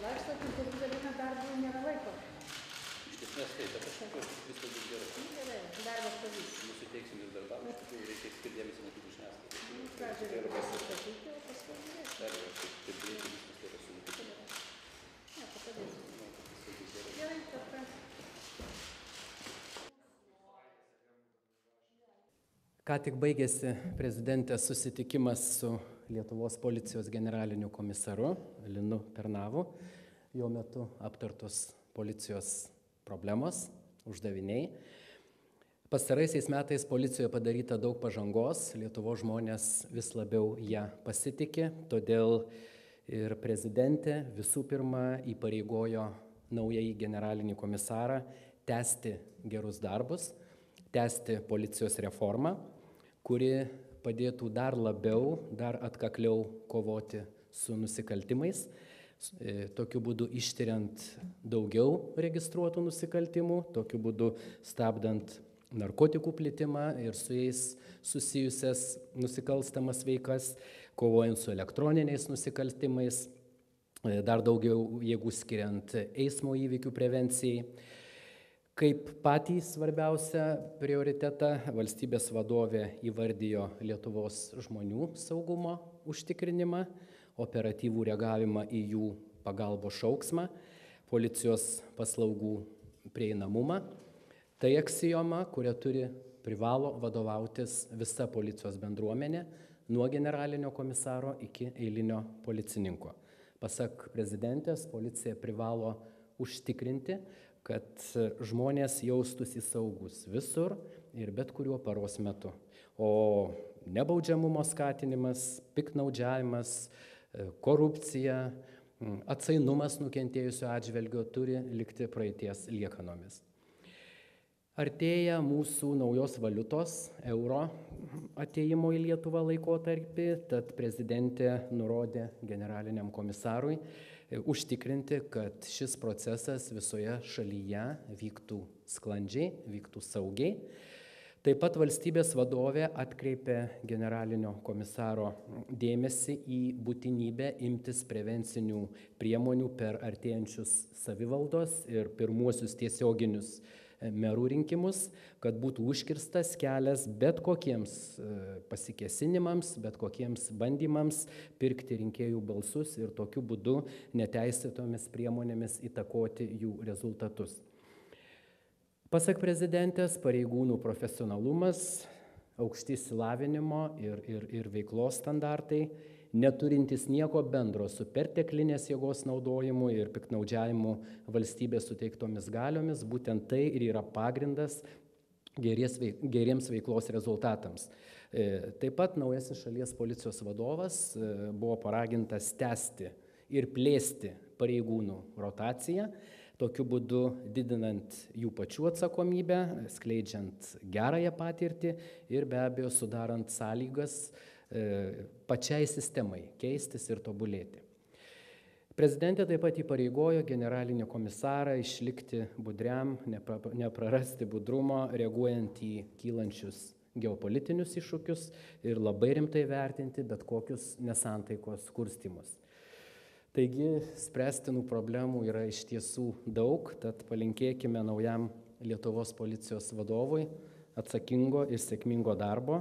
Vaikštot dirbdami darbui nėra laiko. Iš esmės taip, bet aš tikiuosi, kad viskas bus gerai. Gerai, darbas pavyks. Nusiteiksim ir darbam, iš tikrųjų reikia skirdėmėsi ne tik žiniasklaidai. Pradžioje reikia pasisakyti, o paskui žiūrėti. Be abejo, kaip greitai viskas yra sunku. Ne, papadėsiu. Gerai, papadėsiu. Ką tik baigėsi prezidentės susitikimas su Lietuvos policijos generaliniu komisaru Linu Pernavu. Jo metu aptartos policijos problemos, uždaviniai. Pastaraisiais metais policijoje padaryta daug pažangos, Lietuvo žmonės vis labiau ją pasitikė, todėl ir prezidentė visų pirma įpareigojo naująjį generalinį komisarą tęsti gerus darbus, tęsti policijos reformą, kuri padėtų dar labiau, dar atkakliau kovoti su nusikaltimais, e, tokiu būdu ištiriant daugiau registruotų nusikaltimų, tokiu būdu stabdant narkotikų plitimą ir su jais susijusias nusikalstamas veikas, kovojant su elektroniniais nusikaltimais, e, dar daugiau jėgų skiriant eismo įvykių prevencijai. Kaip patį svarbiausią prioritetą valstybės vadovė įvardijo Lietuvos žmonių saugumo užtikrinimą, operatyvų reagavimą į jų pagalbos šauksmą, policijos paslaugų prieinamumą. Tai aksijoma, kuria turi privalo vadovautis visa policijos bendruomenė, nuo generalinio komisaro iki eilinio policininko. Pasak prezidentės, policija privalo užtikrinti, kad žmonės jaustųsi saugus visur ir bet kuriuo paros metu. O nebaudžiamumo skatinimas, piknaudžiavimas, e, korupcija, atsainumas nukentėjusių atžvelgio turi likti praeities liekanomis. Artėja mūsų naujos valiutos euro ateimo į Lietuvą laikotarpį, tad prezidentė nurodė generaliniam komisarui e, užtikrinti, kad šis procesas visoje šalyje vyktų sklandžiai, vyktų saugiai. Taip pat valstybės vadovė atkreipė generalinio komisaro dėmesį į būtinybę imtis prevencinių priemonių per artėjančius savivaldos ir pirmuosius tiesioginius merų rinkimus, kad būtų užkirstas kelias bet kokiems e, pasikesinimams, bet kokiems bandymams pirkti rinkėjų balsus ir tokiu būdu neteisėtomis priemonėmis įtakoti jų rezultatus. Pasak prezidentės, pareigūnų profesionalumas, aukšti įsilavinimo ir, ir, ir veiklos standartai, neturintys nieko bendro su perteklinės jėgos naudojimu ir piknaudžiavimu valstybės suteiktomis galiomis, būtent tai ir yra pagrindas geriems veiklos rezultatams. E, Taip pat naujasis šalies policijos vadovas e, buvo paragintas tęsti ir plėsti pareigūnų rotaciją, tokiu būdu didinant jų pačių atsakomybę, skleidžiant gerąją patirtį ir be abejo sudarant sąlygas pačiai sistemai keistis ir tobulėti. Prezidentė taip pat įpareigojo generalinį komisarą išlikti budriam, nepra- neprarasti budrumo, reaguojant į kylančius geopolitinius iššūkius ir labai rimtai vertinti bet kokius nesantaikos kurstimus. Taigi spręstinų problemų yra iš tiesų daug, tad palinkėkime naujam Lietuvos policijos vadovui atsakingo ir sėkmingo darbo